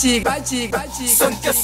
빠지 빠지 빠지. 손끝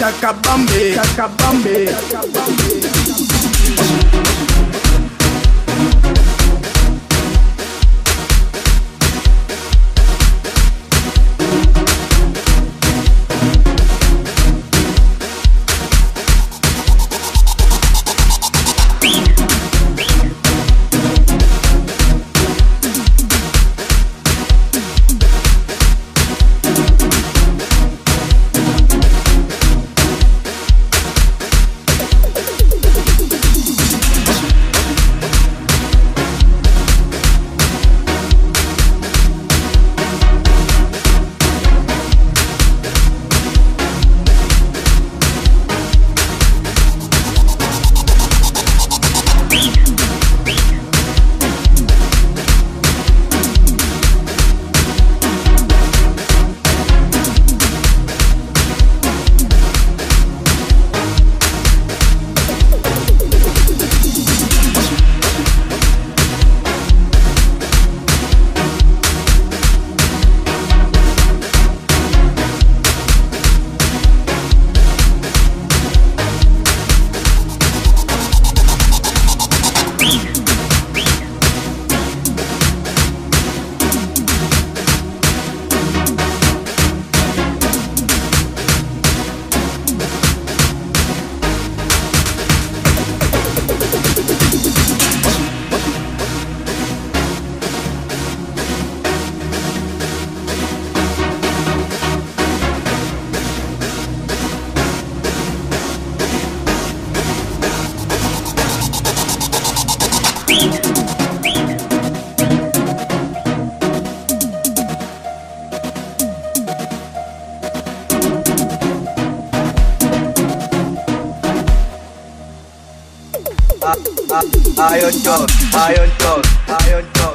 Cacabambe, cacabambe, cacabambe. iron dog, iron dog, iron dog.